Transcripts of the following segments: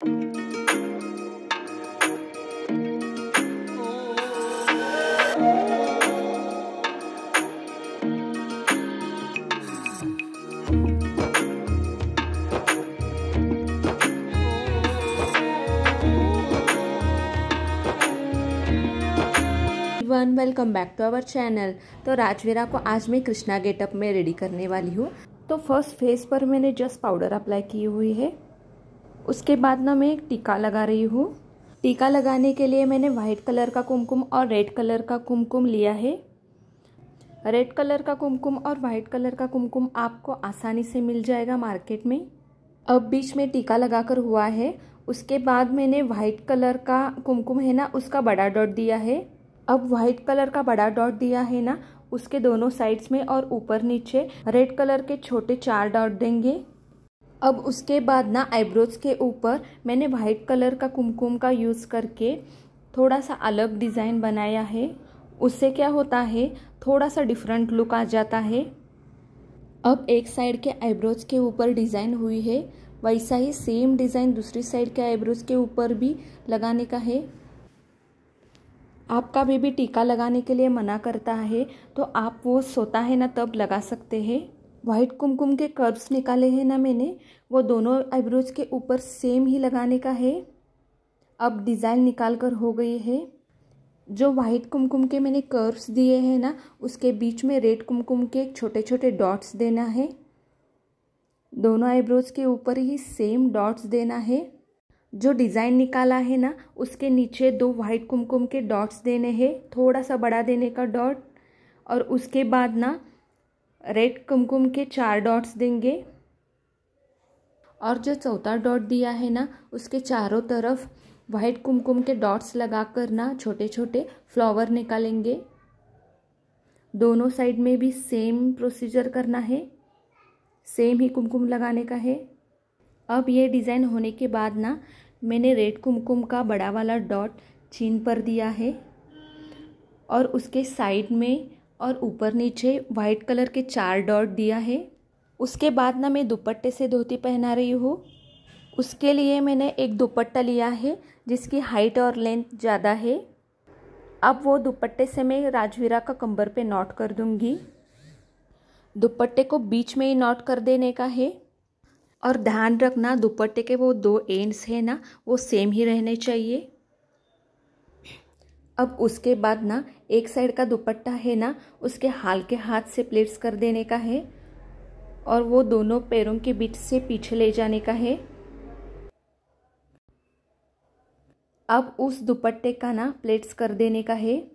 One welcome back to our channel तो राजवीरा को आज मैं कृष्णा गेटअप में रेडी करने वाली हूँ। तो फ़र्स्ट फेस पर मैंने जस्ट पाउडर अप्लाई की हुई है। उसके बाद ना मैं एक टीका लगा रही हूँ। टीका लगाने के लिए मैंने वाइट कलर का कुमकुम और रेड कलर का कुमकुम लिया है। रेड कलर का कुमकुम और वाइट कलर का कुमकुम आपको आसानी से मिल जाएगा मार्केट में। अब बीच में टीका लगाकर हुआ है। उसके बाद मैंने वाइट कलर का कुमकुम है ना, उसका बड़ा डॉट दिया है। अब वाइट कलर का बड़ा डॉट दिया है ना, उसके दोनों साइड्स में और ऊपर नीचे रेड कलर के छोटे चार डॉट देंगे। अब उसके बाद ना आईब्रोज के ऊपर मैंने वाइट कलर का कुमकुम का यूज़ करके थोड़ा सा अलग डिज़ाइन बनाया है। उससे क्या होता है थोड़ा सा डिफरेंट लुक आ जाता है। अब एक साइड के आईब्रोज के ऊपर डिज़ाइन हुई है। वैसा ही सेम डिज़ाइन दूसरी साइड के आईब्रोज के ऊपर भी लगाने का है। आपका बेबी टीका लगाने के लिए मना करता है तो आप वो सोता है ना तब लगा सकते हैं। वाइट कुमकुम के कर्व्स निकाले हैं ना मैंने, वो दोनों आईब्रोज के ऊपर सेम ही लगाने का है। अब डिज़ाइन निकाल कर हो गई है। जो वाइट कुमकुम के मैंने कर्व्स दिए हैं ना, उसके बीच में रेड कुमकुम के छोटे छोटे डॉट्स देना है। दोनों आईब्रोज के ऊपर ही सेम डॉट्स देना है। जो डिज़ाइन निकाला है ना, उसके नीचे दो वाइट कुमकुम के डॉट्स देने हैं, थोड़ा सा बड़ा देने का डॉट और उसके बाद ना रेड कुमकुम के चार डॉट्स देंगे। और जो चौथा डॉट दिया है ना, उसके चारों तरफ़ वाइट कुमकुम के डॉट्स लगाकर ना छोटे छोटे फ्लावर निकालेंगे। दोनों साइड में भी सेम प्रोसीजर करना है। सेम ही कुमकुम लगाने का है। अब ये डिज़ाइन होने के बाद ना, मैंने रेड कुमकुम का बड़ा वाला डॉट चीन पर दिया है। और उसके साइड में और ऊपर नीचे वाइट कलर के चार डॉट दिया है। उसके बाद ना मैं दुपट्टे से धोती पहना रही हूँ। उसके लिए मैंने एक दुपट्टा लिया है, जिसकी हाइट और लेंथ ज़्यादा है। अब वो दुपट्टे से मैं राजवीरा का कंबर पे नॉट कर दूँगी। दुपट्टे को बीच में ही नॉट कर देने का है। और ध्यान रखना, दुपट्टे के वो दो एंड्स हैं ना, वो सेम ही रहने चाहिए। अब उसके बाद ना, एक साइड का दुपट्टा है ना, उसके हाल के हाथ से प्लेट्स कर देने का है और वो दोनों पैरों के बीच से पीछे ले जाने का है। अब उस दुपट्टे का ना, प्लेट्स कर देने का है।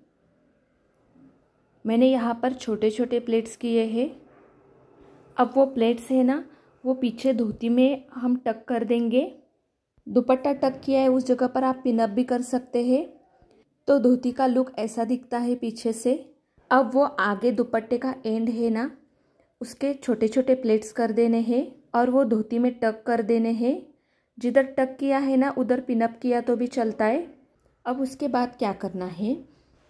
मैंने यहाँ पर छोटे छोटे प्लेट्स किए हैं। अब वो प्लेट्स है ना, वो पीछे धोती में हम टक कर देंगे। दुपट्टा टक किया है, उस जगह पर आप पिनअप भी कर सकते हैं। तो धोती का लुक ऐसा दिखता है पीछे से। अब वो आगे दुपट्टे का एंड है ना? उसके छोटे छोटे प्लेट्स कर देने हैं और वो धोती में टक कर देने हैं। जिधर टक किया है ना, उधर पिनअप किया तो भी चलता है। अब उसके बाद क्या करना है?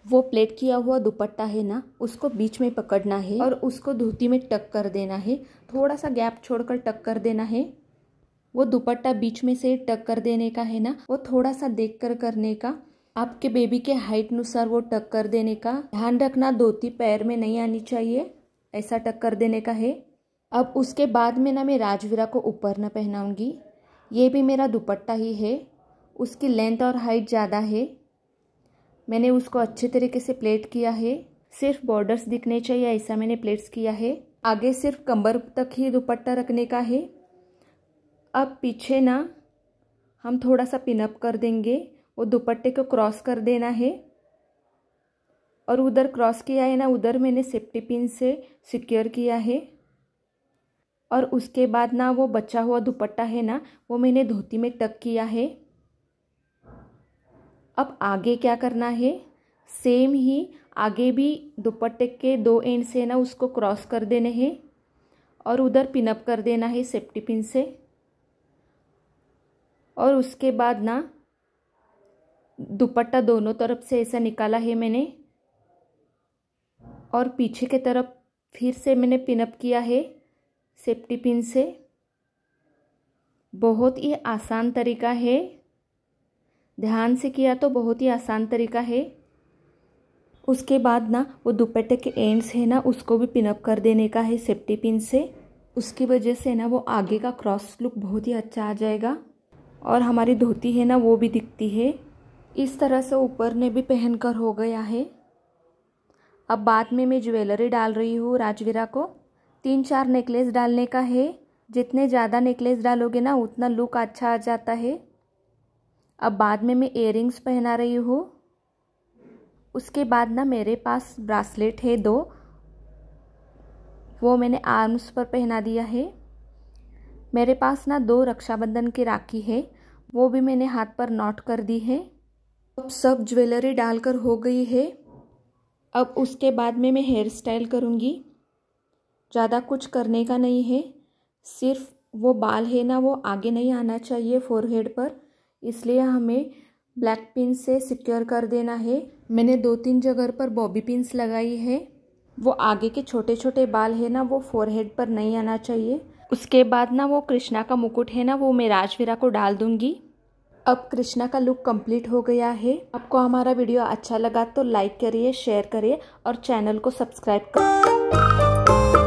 वो प्लेट किया हुआ दुपट्टा है ना, उसको बीच में पकड़ना है और उसको धोती में टक कर देना है। थोड़ा सा गैप छोड़कर टक कर देना है। वो दुपट्टा बीच में से टक कर देने का है ना, वो थोड़ा सा देख कर करने का। आपके बेबी के हाइट अनुसार वो टक कर देने का ध्यान रखना, धोती पैर में नहीं आनी चाहिए, ऐसा टक कर देने का है। अब उसके बाद में ना मैं राजवीरा को ऊपर न पहनाऊँगी। ये भी मेरा दुपट्टा ही है। उसकी लेंथ और हाइट ज़्यादा है। मैंने उसको अच्छे तरीके से प्लेट किया है। सिर्फ़ बॉर्डर्स दिखने चाहिए, ऐसा मैंने प्लेट्स किया है। आगे सिर्फ़ कमर तक ही दुपट्टा रखने का है। अब पीछे ना हम थोड़ा सा पिनअप कर देंगे। वो दुपट्टे को क्रॉस कर देना है। और उधर क्रॉस किया है ना, उधर मैंने सेफ्टी पिन से सिक्योर किया है। और उसके बाद ना वो बचा हुआ दुपट्टा है ना, वो मैंने धोती में टक किया है। अब आगे क्या करना है? सेम ही आगे भी दुपट्टे के दो एंड से ना उसको क्रॉस कर देने हैं। और उधर पिनअप कर देना है सेफ्टी पिन से। और उसके बाद ना दुपट्टा दोनों तरफ़ से ऐसा निकाला है मैंने और पीछे के तरफ़ फिर से मैंने पिनअप किया है सेफ्टी पिन से। बहुत ही आसान तरीका है। ध्यान से किया तो बहुत ही आसान तरीका है। उसके बाद ना वो दुपट्टे के एंड्स है ना, उसको भी पिनअप कर देने का है सेफ्टी पिन से। उसकी वजह से ना वो आगे का क्रॉस लुक बहुत ही अच्छा आ जाएगा। और हमारी धोती है ना वो भी दिखती है। इस तरह से ऊपर ने भी पहन कर हो गया है। अब बाद में मैं ज्वेलरी डाल रही हूँ राजवीरा को। तीन चार नेकलेस डालने का है। जितने ज़्यादा नेकलेस डालोगे ना, उतना लुक अच्छा आ जाता है। अब बाद में मैं इयर पहना रही हूँ। उसके बाद ना मेरे पास ब्रासलेट है दो। वो मैंने आर्म्स पर पहना दिया है। मेरे पास ना दो रक्षाबंधन की राखी है। वो भी मैंने हाथ पर नॉट कर दी है। अब सब ज्वेलरी डालकर हो गई है। अब उसके बाद में मैं हेयर स्टाइल करूँगी। ज़्यादा कुछ करने का नहीं है। सिर्फ़ वो बाल है ना, वो आगे नहीं आना चाहिए फोरहेड पर। इसलिए हमें ब्लैक पिन से सिक्योर कर देना है। मैंने दो तीन जगह पर बॉबी पिन्स लगाई है। वो आगे के छोटे छोटे बाल है ना, वो फोरहेड पर नहीं आना चाहिए। उसके बाद ना वो कृष्णा का मुकुट है ना, वो मैं राजवीरा को डाल दूँगी। अब कृष्णा का लुक कंप्लीट हो गया है। आपको हमारा वीडियो अच्छा लगा तो लाइक करिए शेयर करिए और चैनल को सब्सक्राइब करिए।